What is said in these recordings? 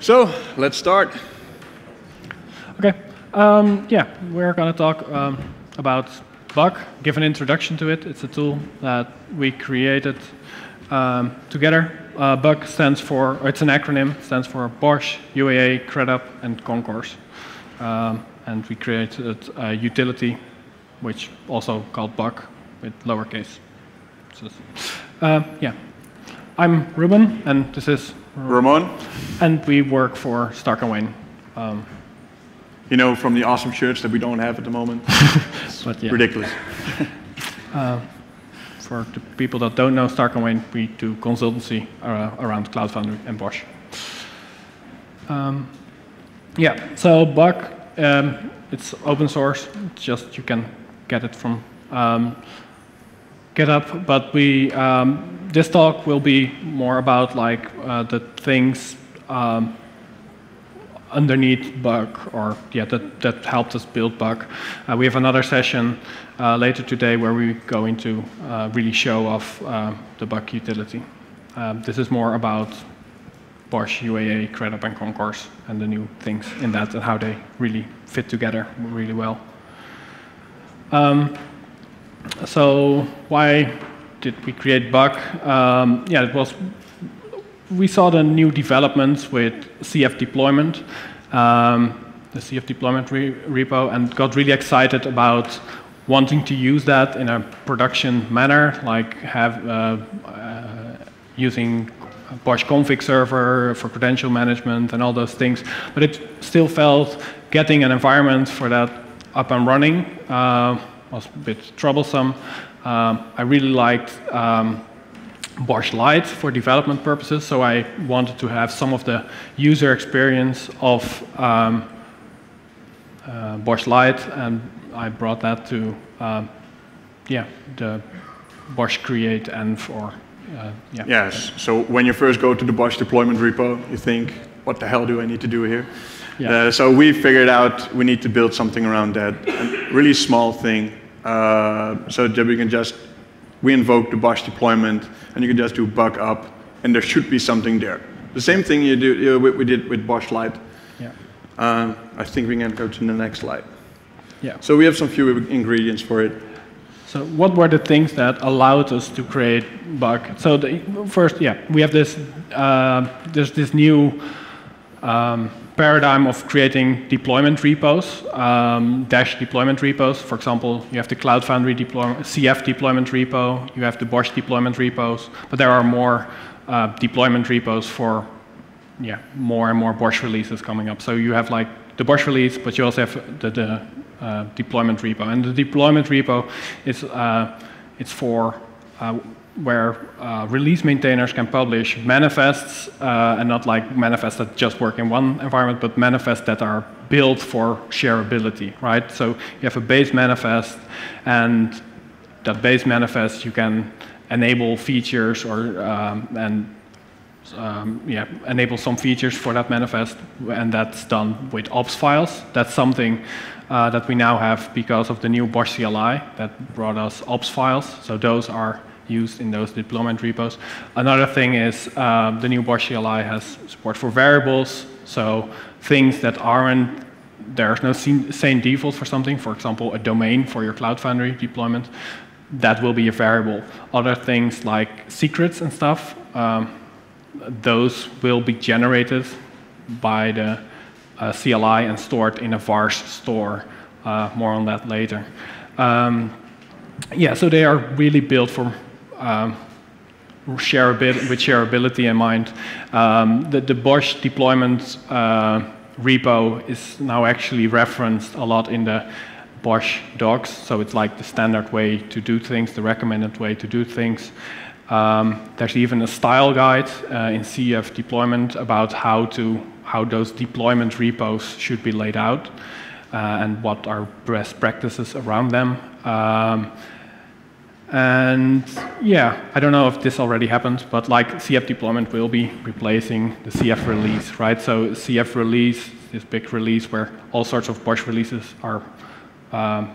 So let's start. Okay. Um, yeah, we're going to talk um, about BUCC, give an introduction to it. It's a tool that we created um, together. Uh, BUCC stands for, it's an acronym, stands for BOSH, UAA, CredHub, and Concourse. Um, and we created a utility, which also called bucc with lowercase. Uh, yeah. I'm Ruben, and this is Ramon. And we work for Stark and Wayne. Um, you know, from the awesome shirts that we don't have at the moment. but yeah. Ridiculous. uh, for the people that don't know Stark and Wayne, we do consultancy uh, around Cloud Foundry and BOSH. Um, yeah, so BUCC, um, it's open source. It's just you can get it from um, GitHub, but we um, this talk will be more about like uh, the things um, underneath BUCC or yeah that, that helped us build BUCC. Uh, we have another session uh, later today where we go into uh, really show off uh, the BUCC utility. Um, this is more about BOSH, UAA, CredHub, and Concourse and the new things in that and how they really fit together really well. Um, so why did we create BUCC? Um, yeah, it was we saw the new developments with CF deployment, um, the CF deployment re repo, and got really excited about wanting to use that in a production manner, like have uh, uh, using BOSH config server for credential management and all those things. But it still felt getting an environment for that up and running uh, was a bit troublesome. Um, I really liked um, BOSH Lite for development purposes, so I wanted to have some of the user experience of um, uh, BOSH Lite, and I brought that to um, yeah the BOSH Create and for uh, yeah. Yes. So when you first go to the BOSH deployment repo, you think, what the hell do I need to do here? Yeah. Uh, so we figured out we need to build something around that, a really small thing, uh, so that we can just we invoke the BOSH deployment, and you can just do bucc up, and there should be something there. The same thing you do you know, we, did with BOSH Lite. Yeah. Uh, I think we can go to the next slide. Yeah. So we have some few ingredients for it. So what were the things that allowed us to create BUCC? So the, first, yeah, we have this, uh, there's this new um, paradigm of creating deployment repos, um, dash deployment repos. For example, you have the Cloud Foundry deployment, CF deployment repo, you have the BOSH deployment repos, but there are more uh, deployment repos for yeah, more and more BOSH releases coming up. So you have like the BOSH release, but you also have the, the uh, deployment repo. And the deployment repo is uh, it's for uh, where uh, release maintainers can publish manifests, uh, and not like manifests that just work in one environment, but manifests that are built for shareability, right? So you have a base manifest, and that base manifest you can enable features or um, and um, yeah, enable some features for that manifest, and that's done with ops files. That's something uh, that we now have because of the new BOSH CLI that brought us ops files. So those are used in those deployment repos. Another thing is um, the new BOSH CLI has support for variables, so things that aren't, there's no same default for something, for example, a domain for your Cloud Foundry deployment, that will be a variable. Other things like secrets and stuff, um, those will be generated by the uh, CLI and stored in a vars store. Uh, more on that later. Um, yeah, so they are really built for um, shareability, with shareability in mind. Um, the, the BOSH deployment uh, repo is now actually referenced a lot in the BOSH docs, so it's like the standard way to do things, the recommended way to do things. Um, there's even a style guide uh, in CF deployment about how to how those deployment repos should be laid out uh, and what are best practices around them. Um, and yeah, I don't know if this already happened, but like CF deployment will be replacing the CF release, right? So CF release, this big release where all sorts of BOSH releases are um,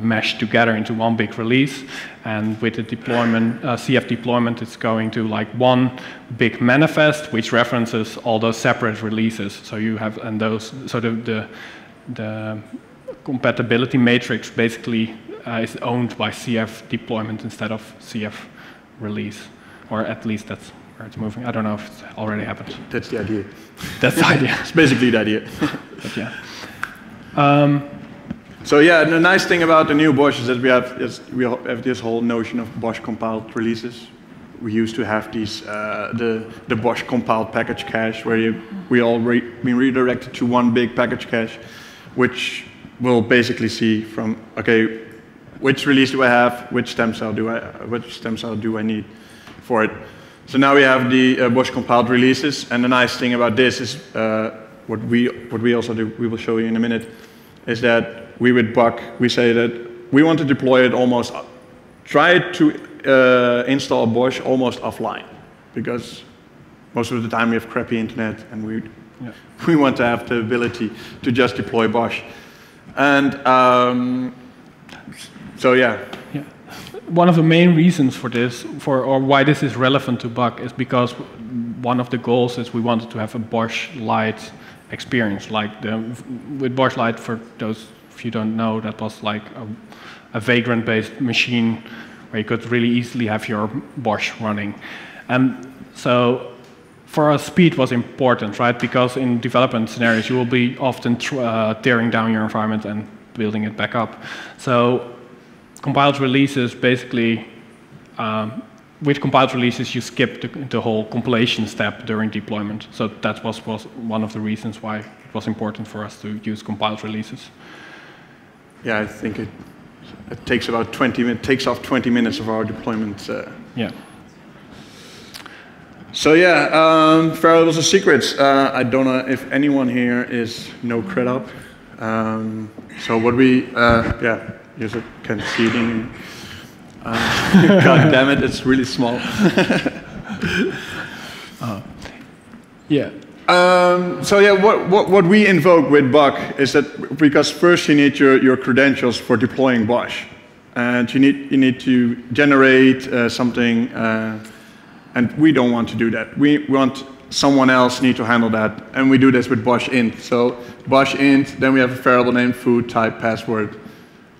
meshed together into one big release. And with the deployment, uh, CF deployment, it's going to like one big manifest, which references all those separate releases. So you have, and those, so the, the, the compatibility matrix basically is owned by CF deployment instead of CF release, or at least that's where it's moving. I don't know if it's already happened. That's the idea. That's the idea. it's basically the idea. but yeah. Um, so yeah, the nice thing about the new BOSH is that we have, is we have this whole notion of BOSH compiled releases. We used to have these, uh, the, the BOSH compiled package cache where you, we all re been redirected to one big package cache, which we'll basically see from, okay, which release do I have, which stem cell do I, which stem cell do I need for it. So now we have the uh, BOSH compiled releases, and the nice thing about this is uh, what we what we also do. We will show you in a minute, is that we with BUCC, we say that we want to deploy it almost, try to uh, install BOSH almost offline, because most of the time we have crappy internet and we, yeah. we want to have the ability to just deploy BOSH And um, so yeah. yeah. One of the main reasons for this, for or why this is relevant to BUCC, is because one of the goals is we wanted to have a BOSH Lite experience, like the, with BOSH Lite, for those if you don't know, that was like a, a Vagrant-based machine where you could really easily have your BOSH running. And so for us, speed was important, right? Because in development scenarios, you will be often uh, tearing down your environment and building it back up. So compiled releases basically, um, with compiled releases, you skip the, the, whole compilation step during deployment. So that was, was one of the reasons why it was important for us to use compiled releases yeah, I think it, it takes about 20 minutes, takes off 20 minutes of our deployment. Uh, yeah. So yeah, um, variables and secrets. Uh, I don't know if anyone here is no CredHub. Um, so what we, uh, yeah, it in, uh, God damn it, it's really small. uh, yeah. Um, so yeah, what, what, what, we invoke with BUCC is that because first you need your, your credentials for deploying BOSH. And you need, you need to generate uh, something, uh, and we don't want to do that. We want someone else need to handle that, and we do this with BOSH int. So BOSH int, then we have a variable named food type password,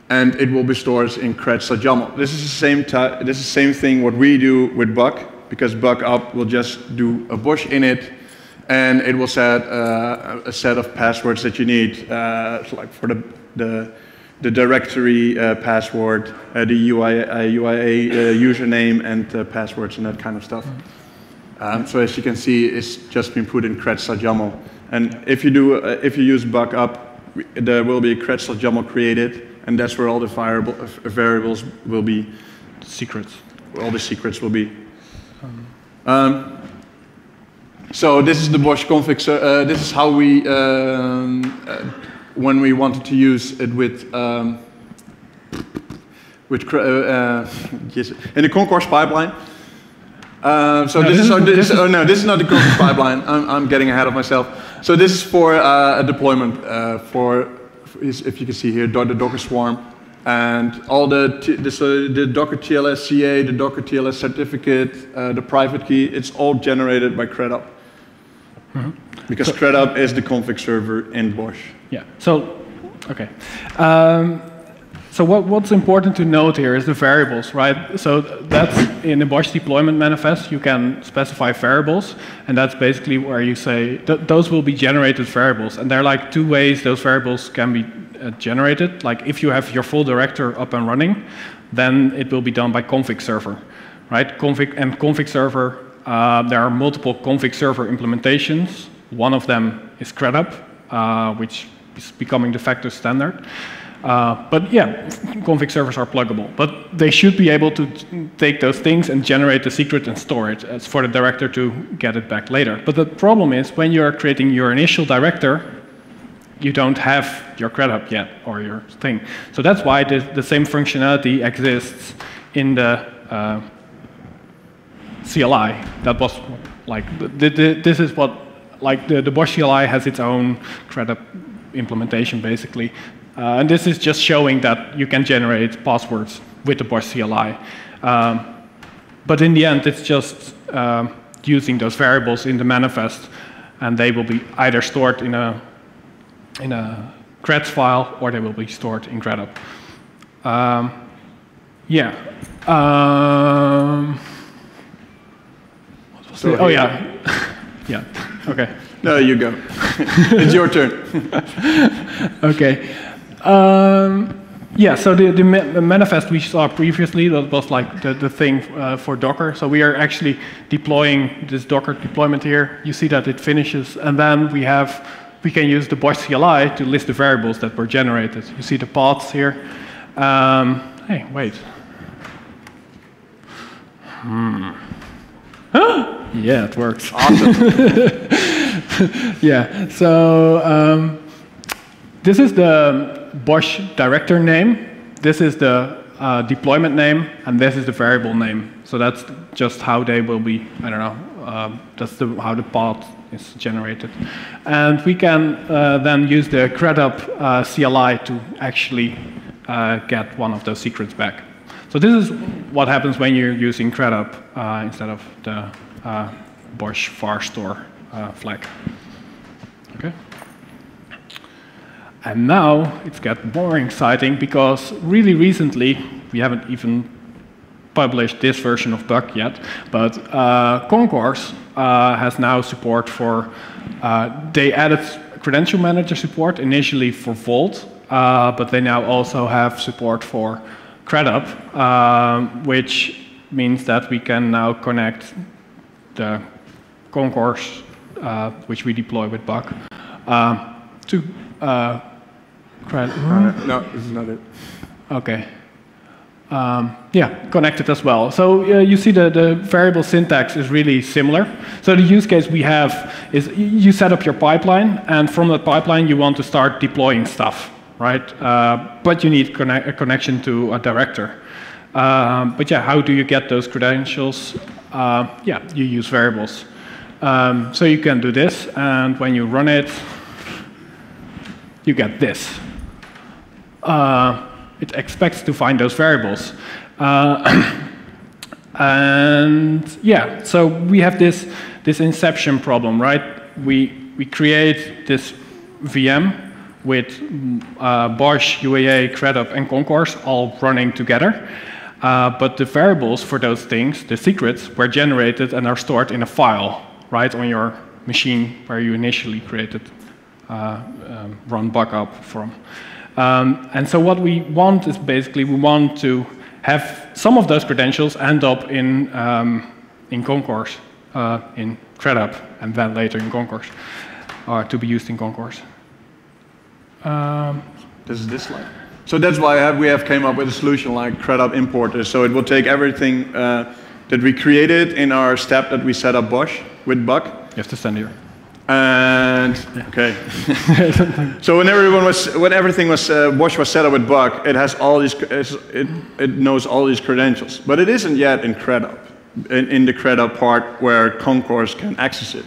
and it will be stored in cred.yaml. This is the same this is the same thing what we do with BUCC, because BUCC up will just do a BOSH init, and it will set uh, a set of passwords that you need, uh, like for the, the, the directory uh, password, uh, the UIA, UIA uh, username and uh, passwords and that kind of stuff. Um, so as you can see, it's just been put in cred.yaml. And if you, do, if you use bucc up, there will be a cred.yaml created, and that's where all the variable, variables will be. Secrets. All the secrets will be. Um, so this is the BOSH config. Uh, this is how we, um, uh, when we wanted to use it with, um, with uh, uh yes, in the Concourse pipeline. Uh, so no, this, this, is, is this, this, oh no, this is not the Concourse pipeline. I'm, I'm, getting ahead of myself. So this is for uh, a deployment for, if you can see here, the Docker Swarm and all the, this, uh, the Docker TLS CA, the Docker TLS certificate, uh, the private key, it's all generated by CredHub. Mm -hmm. Because so, CredHub is the config server in BOSH. Yeah. So, okay. Um, so what, what's important to note here is the variables, right? So that's in the BOSH deployment manifest, you can specify variables, and that's basically where you say th those will be generated variables. And there are like two ways those variables can be uh, generated. Like if you have your full director up and running, then it will be done by config server, right? Config and config server uh, there are multiple config server implementations. One of them is CredHub, uh, which is becoming de facto standard. Uh, but yeah, config servers are pluggable. But they should be able to take those things and generate the secret and store it as for the director to get it back later. But the problem is when you're creating your initial director, you don't have your CredHub yet or your thing. So that's why the, the same functionality exists in the uh, CLI. That was like, the, the, this is what, like the, the BOSH CLI has its own CredHub implementation basically. Uh, and this is just showing that you can generate passwords with the BOSH CLI. Um, but in the end, it's just um, using those variables in the manifest, and they will be either stored in a in a creds file or they will be stored in CredHub. Um, yeah. Um, So oh yeah, yeah. Okay. No, you go. it's your turn. Okay. Um, yeah, so the, the manifest we saw previously, that was like the, the thing uh, for Docker. So we are actually deploying this Docker deployment here. You see that it finishes, and then we have, we can use the BOSH CLI to list the variables that were generated. You see the paths here. Um, hey, wait. Hmm. Huh? Yeah, it works. Awesome. yeah, so um, this is the BOSH director name. This is the uh, deployment name, and this is the variable name. So that's just how they will be. I don't know. Um, that's the, how the path is generated, and we can uh, then use the CredHub uh, CLI to actually uh, get one of those secrets back. So this is what happens when you're using CredHub uh, instead of the uh, BOSH Farstore uh, flag. Okay. And now it's got more exciting because really recently, we haven't even published this version of BUCC yet, but uh, Concourse uh, has now support for, uh, they added credential manager support initially for Vault, uh, but they now also have support for CredHub, um, which means that we can now connect the Concourse, uh, which we deploy with BUCC, uh, to uh, Uh, no, this is not it. Okay. Um, yeah, connected as well. So uh, you see the, the variable syntax is really similar. So the use case we have is you set up your pipeline, and from that pipeline you want to start deploying stuff, right? Uh, but you need conne- a connection to a director. Um, but yeah, how do you get those credentials? Uh, yeah, you use variables. Um, so you can do this, and when you run it, you get this uh, it expects to find those variables. Uh, and yeah, so we have this, this inception problem, right? We, we create this VM with uh, BOSH, UAA, CredHub, and Concourse all running together. Uh, but the variables for those things, the secrets, were generated and are stored in a file, right, on your machine where you initially created uh, um, run bucc up from. Um, and so what we want is basically we want to have some of those credentials end up in, um, in Concourse, uh, in CredHub, and then later in Concourse, or to be used in Concourse. Um, This is this slide. So that's why have- we have came up with a solution like CredHub Importer. So it will take everything uh, that we created in our step that we set up BOSH with BUCC. you have to stand here. And okay. so when everyone was, when everything was, uh, BOSH was set up with BUCC, it has all these, it, it knows all these credentials, but it isn't yet in CredHub, in, in the CredHub part where Concourse can access it.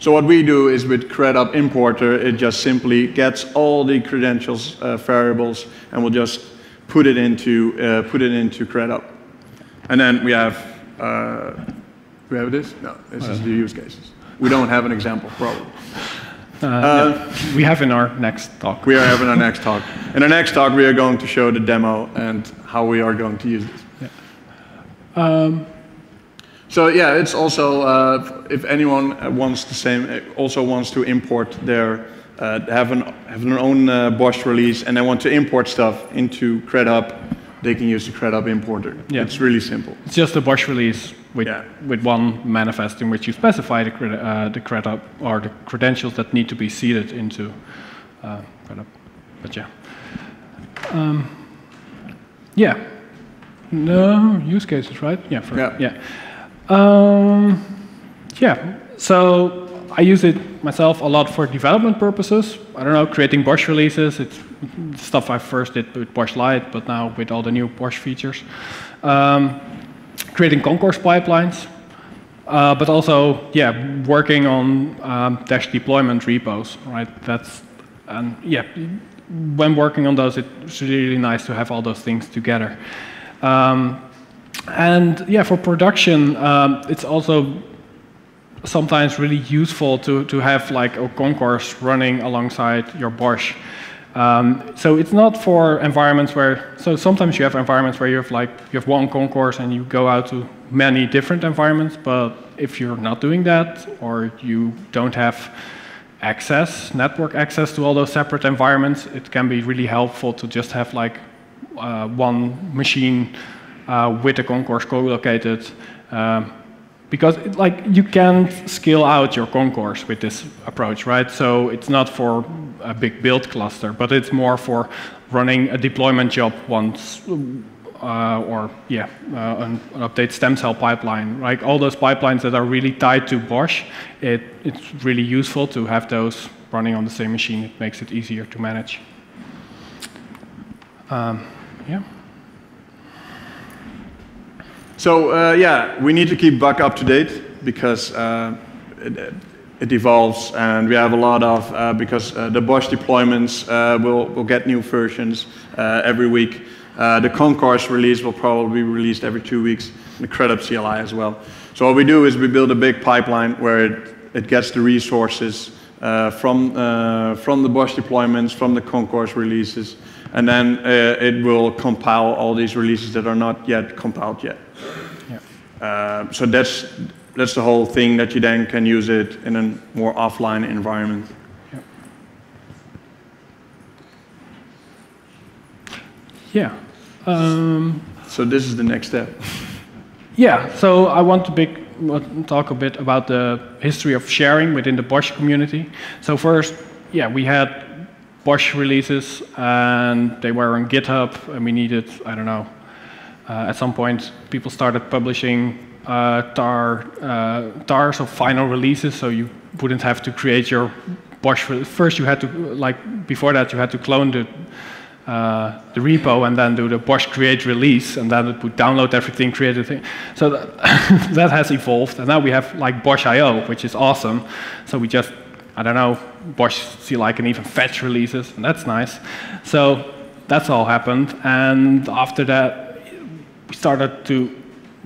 So what we do is with CredHub Importer, it just simply gets all the credentials uh, variables and will just put it into uh, put it into CredHub, and then we have uh, we have this. No, this is the use cases. We don't have an example, probably. Uh, yeah. We have in our next talk. We are having our next talk. In our next talk, we are going to show the demo and how we are going to use this. Um, So yeah, it's also uh, if anyone uh, wants the same, uh, also wants to import their uh, have an have their own uh, BOSH release and they want to import stuff into CredHub, they can use the CredHub importer. Yeah. It's really simple. It's just a BOSH release with, Yeah. with one manifest in which you specify the, cred- uh, the CredHub or the credentials that need to be seeded into uh, CredHub. But yeah. Um, yeah. No use cases, right? Yeah. For, Yeah. yeah. Um, yeah. So I use it myself a lot for development purposes. I don't know, creating BOSH releases. It's stuff I first did with BOSH Lite, but now with all the new BOSH features. Um, creating concourse pipelines, uh, but also, yeah, working on um, dash deployment repos, right? That's, and yeah, when working on those, it's really nice to have all those things together. Um, and yeah, for production, um, it's also sometimes really useful to, to have like a concourse running alongside your BOSH. Um, so it's not for environments where, so sometimes you have environments where you have like, you have one concourse and you go out to many different environments, but if you're not doing that, or you don't have access, network access to all those separate environments, it can be really helpful to just have like uh, one machine uh, with a concourse co-located. Um, because it, like you can't scale out your concourse with this approach, right? So it's not for a big build cluster, but it's more for running a deployment job once, uh, or yeah, uh, an, update stem cell pipeline. Like all those pipelines that are really tied to BOSH, it, it's really useful to have those running on the same machine. It makes it easier to manage. Um, yeah. So uh, yeah, we need to keep BUCC up to date because uh, it, it, evolves, and we have a lot of uh, because uh, the BOSH deployments uh, will will get new versions uh, every week. the Concourse release will probably be released every two weeks. The CredHub CLI as well. So what we do is we build a big pipeline where it, it gets the resources from from the BOSH deployments, from the Concourse releases, and then it will compile all these releases that are not yet compiled yet. Uh, so that's that's the whole thing that you then can use it in a more offline environment. Yeah. Um, so this is the next step. Yeah. So I want to big, talk a bit about the history of sharing within the BOSH community. So first, yeah, we had BOSH releases, and they were on GitHub, and we needed, I don't know, uh, at some point, people started publishing uh, tar, uh, tars of final releases, so you wouldn't have to create your BOSH. First, you had to, like, before that, you had to clone the, uh, the repo and then do the BOSH create release, and then it would download everything, create a thing. So that, that has evolved, and now we have like BOSH.io, which is awesome. So we just, I don't know, BOSH CLI can even fetch releases, and that's nice. So that's all happened, and after that, we started to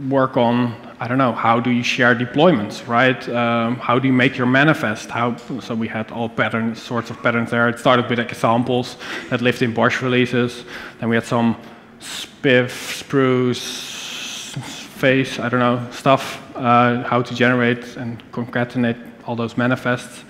work on, I don't know, how do you share deployments, right? Um, how do you make your manifest? How, so we had all patterns, sorts of patterns there. It started with examples that lived in BOSH releases. Then we had some spiff, spruce, face, I don't know, stuff, uh, how to generate and concatenate all those manifests.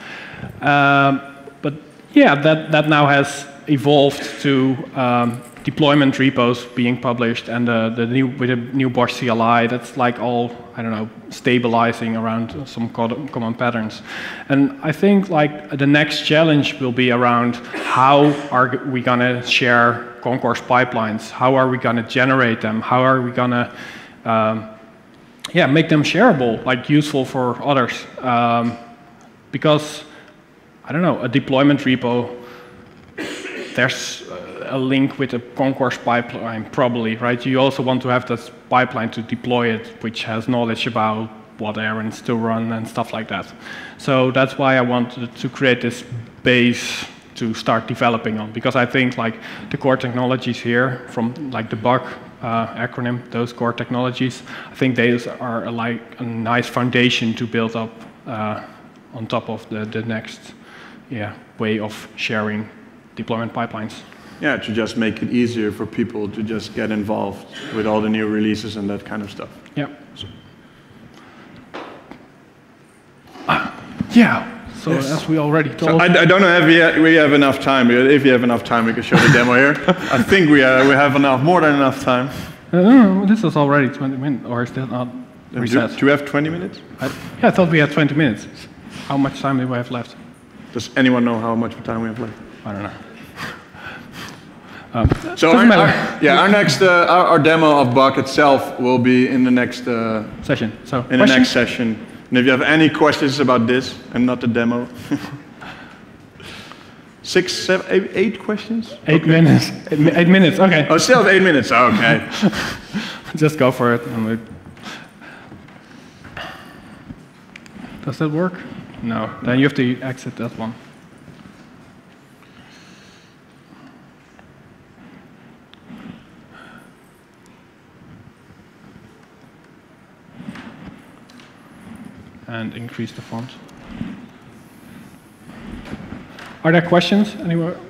Um, but yeah, that, that now has evolved to um, deployment repos being published and the, the new with a new BOSH CLI that's like all I don't know stabilizing around some common patterns, and I think like the next challenge will be around how are we gonna share concourse pipelines? How are we gonna generate them? How are we gonna um, yeah make them shareable, like useful for others? Um, because I don't know a deployment repo. There's a link with a concourse pipeline, probably, right? You also want to have this pipeline to deploy it, which has knowledge about what errands to run and stuff like that. So that's why I wanted to create this base to start developing on, because I think like the core technologies here, from like the BUCC uh, acronym, those core technologies, I think those are a, like a nice foundation to build up uh, on top of the, the next yeah, way of sharing deployment pipelines. Yeah, to just make it easier for people to just get involved with all the new releases and that kind of stuff. Yeah. So, yeah. So yes. as we already told. So I, I, don't know if we, ha we have enough time. If you have enough time, we can show the demo here. I think we, uh, we have enough, more than enough time. Uh, this is already 20 minutes, or is that not reset? Do, do you have 20 minutes? I, yeah, I thought we had 20 minutes. How much time do we have left? Does anyone know how much time we have left? I don't know. Um, so our, our, yeah, our next uh, our, our, demo of BUCC itself will be in the next uh, session. So in the next session. And if you have any questions about this and not the demo, six, seven, eight, eight questions. Eight okay. minutes. Eight, eight, minutes. Okay. Oh, still have eight minutes. Okay. Just go for it. Does that work? No. Then you have to exit that one. And increase the font. Are there questions anywhere?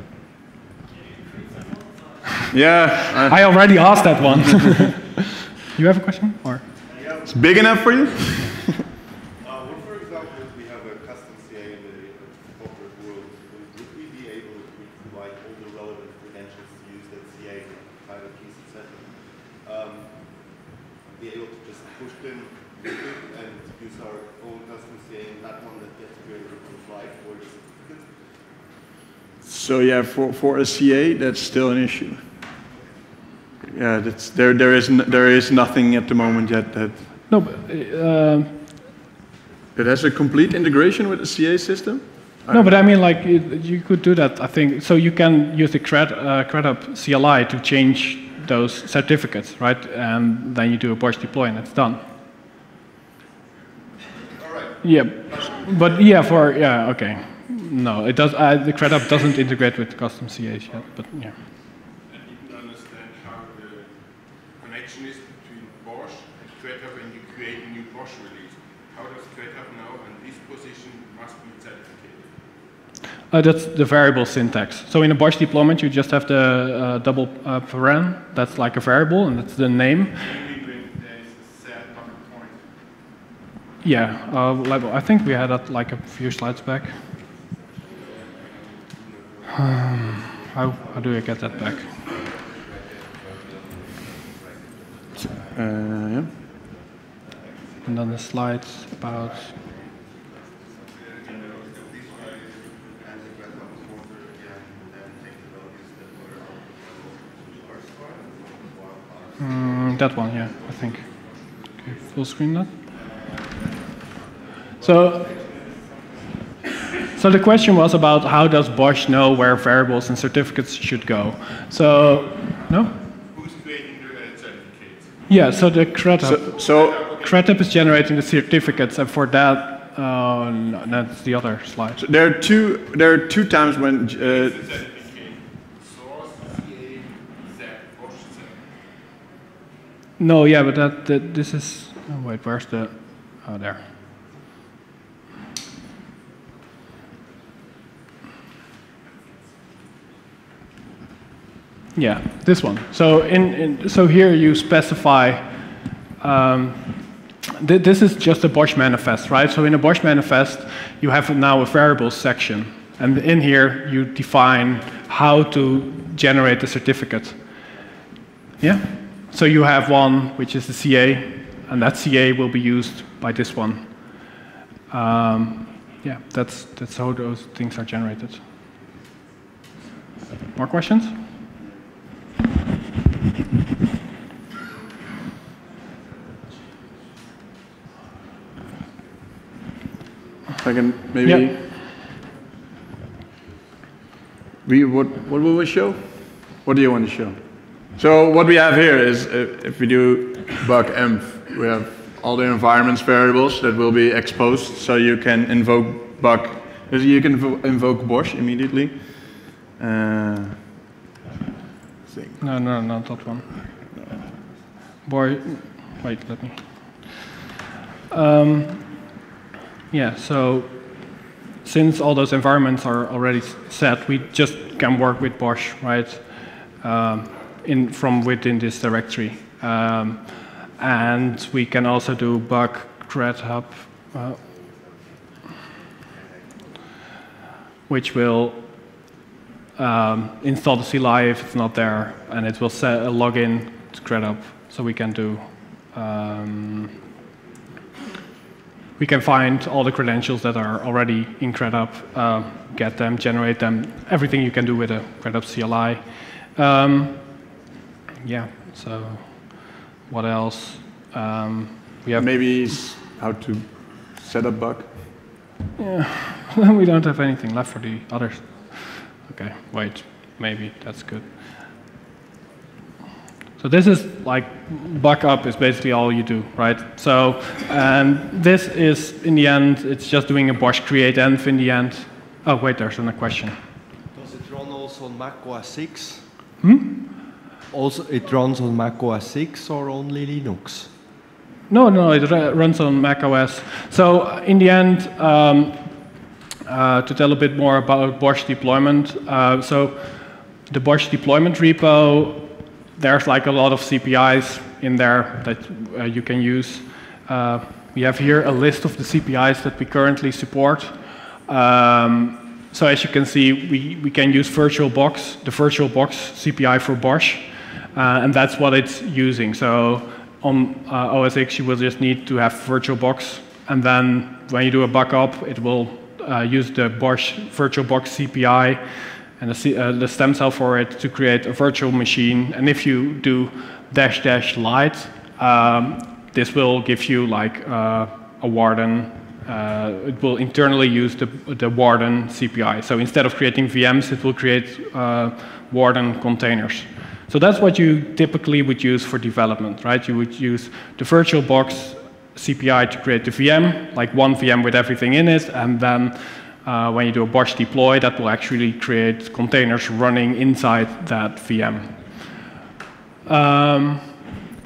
Yeah. I already asked that one. you have a question? Or? It's big enough for you? Uh, well, for example, if we have a custom CA in the corporate world, would we be able to provide all the relevant credentials to use that CA, private keys, etc.? Um, be able to just push them with it and use our own custom CA and that one that gets created on the fly for the? So yeah, for, for a CA, that's still an issue. Yeah, that's, there, there, is n- there is nothing at the moment yet that, No, but, uh, that has a complete integration with the CA system. no, but I mean, like, you, you could do that, I think. So you can use the CRED, uh, CredHub CLI to change those certificates, right? And then you do a BOSH deploy and it's done. Yeah, but yeah, for, yeah, okay. No, it does, uh, the CredHub doesn't integrate with custom CAs yet, but yeah. I didn't understand how the connection is between BOSH and CredHub when you create a new BOSH release. How does CredHub know and this position must be certificated? Uh, that's the variable syntax. So in a BOSH deployment, you just have the uh, double uh, paren. That's like a variable, and that's the name. Only when there is a set bucket point. Yeah, uh, I think we had that like a few slides back. Um, how, how do I get that back? Uh, yeah. And then the slides about. Mm, that one, yeah, I think. Okay, full screen that. So, so the question was about how does BOSH know where variables and certificates should go? So, no? Who's creating the certificates? Yeah, so the CredHub. So, so CredHub is generating the certificates, and for that, uh, no, that's the other slide. there are two, there are two times when, uh, Certificate. Source, CA, Z, Bosch, Z. No, yeah, but that, that this is. Oh, wait, where's the? Oh, there. Yeah, this one. So in, in so here you specify. Um, th- this is just a BOSH manifest, right? So in a BOSH manifest, you have now a variables section, and in here you define how to generate the certificate. Yeah. So you have one which is the CA, and that CA will be used by this one. Um, yeah, that's that's how those things are generated. More questions? I can maybe. Yeah. We what what will we show? What do you want to show? So what we have here is uh, if we do bucc env, we have all the environments variables that will be exposed, so you can invoke bucc. You can invoke BOSH immediately. Uh, thing. No, no, not that one. Boy, wait, let me. Um, yeah, so since all those environments are already set, we just can work with BOSH, right? Um, in from within this directory, um, and we can also do bucc cred hub, uh, which will um, install the CLI if it's not there, and it will set a login to CredHub, so we can do. Um, we can find all the credentials that are already in CredHub, uh, get them, generate them, everything you can do with a CredHub CLI. Um, yeah, so what else? Um, we have Maybe how to set up BUCC. Yeah, we don't have anything left for the others. Okay, wait, maybe that's good. So this is like bucc up is basically all you do, right? So and this is in the end, it's just doing a BOSH create env in the end. Oh wait, there's another question. Does it run also on Mac OS 6? Also, it runs on Mac OS 6 or only Linux? No, no, it runs on Mac OS. So in the end, um, uh, to tell a bit more about BOSH deployment, uh, so the BOSH deployment repo, there's like a lot of CPIs in there that uh, you can use. Uh, we have here a list of the CPIs that we currently support. Um, so as you can see, we, we can use VirtualBox, the VirtualBox CPI for BOSH, uh, and that's what it's using. So on uh, OS X, you will just need to have VirtualBox, and then when you do a bucc up, it will uh, use the BOSH VirtualBox CPI and the, uh, the, stem cell for it to create a virtual machine. And if you do dash dash light, um, this will give you like uh, a Warden. Uh, it will internally use the, the Warden CPI. So instead of creating VMs, it will create uh, Warden containers. So that's what you typically would use for development, right? You would use the VirtualBox CPI to create the VM, like one VM with everything in it, and then uh, when you do a BOSH deploy, that will actually create containers running inside that VM. Um,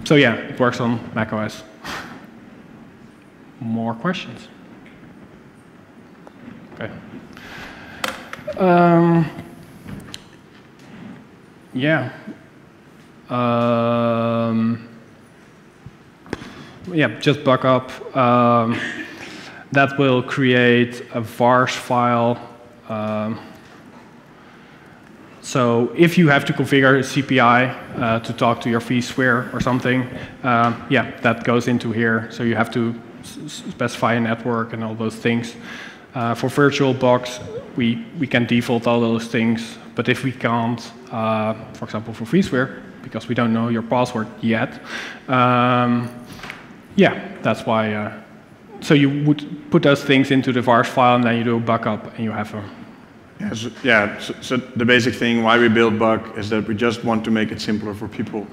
so yeah, it works on macOS. More questions? Okay. Um, yeah. Um, yeah, just bucc up. Um, that will create a vars file. Um, so if you have to configure a CPI uh, to talk to your vSphere or something, uh, yeah, that goes into here. So you have to specify a network and all those things. Uh, for VirtualBox, we, we can default all those things. But if we can't, uh, for example, for vSphere, because we don't know your password yet, um, yeah, that's why. Uh, so you would put those things into the vars file, and then you do a bucc up, and you have a. Yeah, so, yeah, so, so the basic thing why we build BUCC is that we just want to make it simpler for people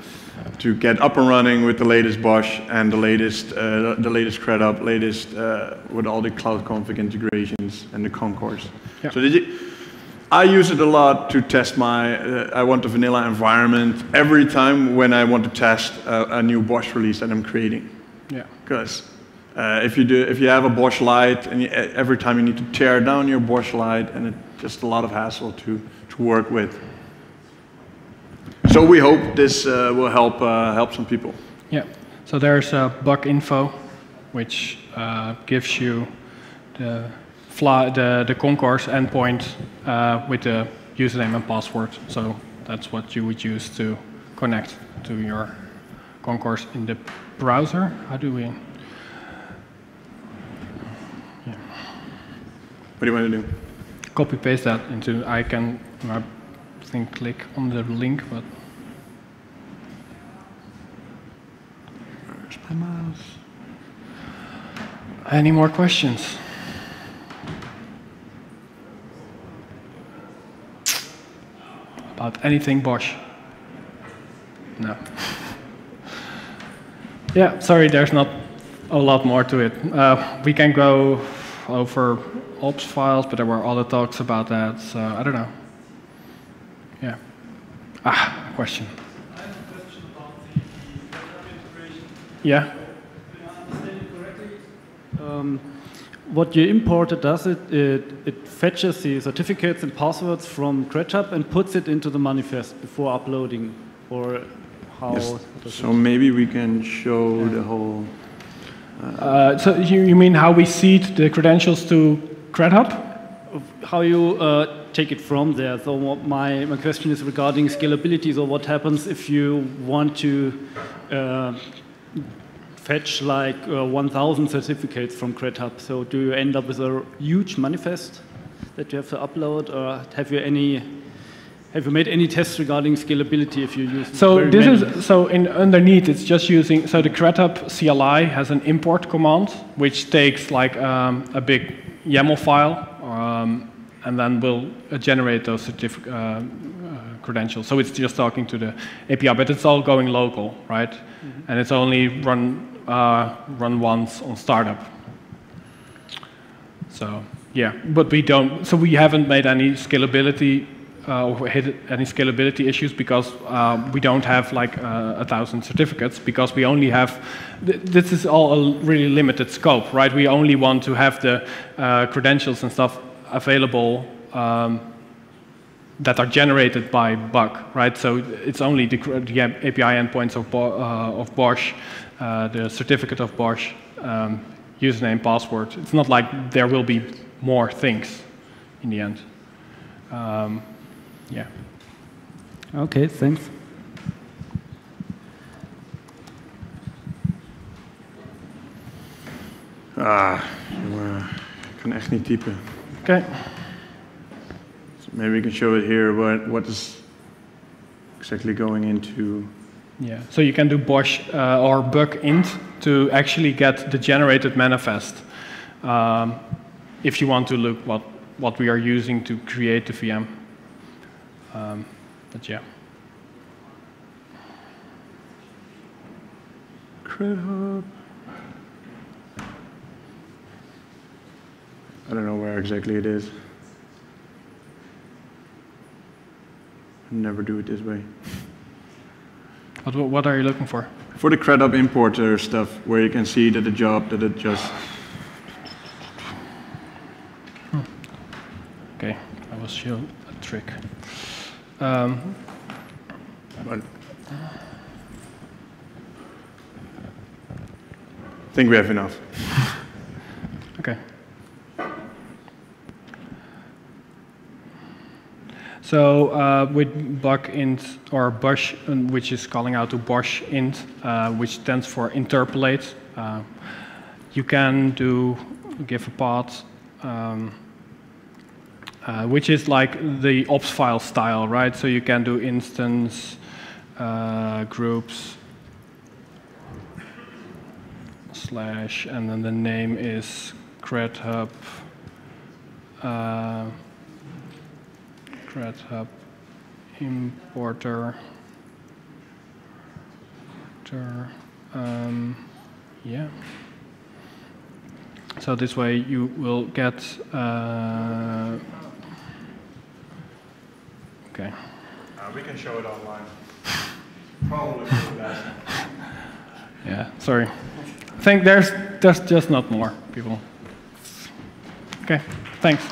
to get up and running with the latest BOSH and the latest, uh, the latest CredHub, latest uh, with all the cloud config integrations and the concourse. Yeah. So did you? I use it a lot to test my, uh, I want a vanilla environment every time when I want to test a, a new BOSH release that I'm creating. Yeah. Because uh, if you do, if you have a BOSH Lite, and you, every time you need to tear down your BOSH Lite, and it's just a lot of hassle to to work with. So we hope this uh, will help uh, help some people. Yeah. So there's a bucc info, which uh, gives you the fly, the the concourse endpoint uh, with the username and password. So that's what you would use to connect to your concourse in the browser. How do we? Yeah. What do you want to do? Copy paste that into. I can, I think, click on the link, but. Where's my mouse? Any more questions? About anything BOSH? No. Yeah, sorry, there's not a lot more to it. Uh, we can go over ops files, but there were other talks about that, so I don't know. Yeah. Ah, question. I have a question about the integration. Yeah. Um, what you imported does it, it, it fetches the certificates and passwords from CredHub and puts it into the manifest before uploading, or how? Yes. So maybe we can show yeah. the whole. Uh, so you, you mean how we seed the credentials to CredHub? How you uh, take it from there. So my, my question is regarding scalability. So what happens if you want to uh, fetch like uh, 1,000 certificates from CredHub? So do you end up with a huge manifest that you have to upload, or have you any have you made any tests regarding scalability if you use So this many? is so in underneath it's just using so the CredHub CLI has an import command which takes like um, a big YAML file um, and then will uh, generate those uh, uh, credentials. So it's just talking to the API, but it's all going local, right? Mm -hmm. And it's only run uh, run once on startup. So yeah, but we don't. So we haven't made any scalability uh, or hit any scalability issues because uh, we don't have like uh, a thousand certificates because we only have, th this is all a really limited scope, right? We only want to have the uh, credentials and stuff available um, that are generated by BUCC, right? So it's only the, the API endpoints of, Bo uh, of BOSH, uh, the certificate of BOSH, um, username, password. It's not like there will be more things in the end. Um, yeah. Okay, thanks. Ah, jongen, ik kan echt niet typen. Okay. So maybe we can show it here, what, what is exactly going into. Yeah. So you can do BOSH uh, or bucc int to actually get the generated manifest. Um, if you want to look what what we are using to create the VM. Um, but yeah. CredHub. I don't know where exactly it is. I never do it this way. What, what are you looking for? For the CredHub importer stuff, where you can see that the job that it just Okay, I will show a trick. Um, I think we have enough. okay. So uh, with bucc int or BOSH, um, which is calling out to BOSH int, uh, which stands for interpolate, uh, you can do give a path. Um, uh, which is like the ops file style, right? So you can do instance uh, groups slash, and then the name is CredHub, uh, CredHub importer. Um, yeah. So this way you will get uh, Okay. Uh, we can show it online. Probably for the best. Yeah, sorry. I think there's, there's just not more people. Okay, thanks.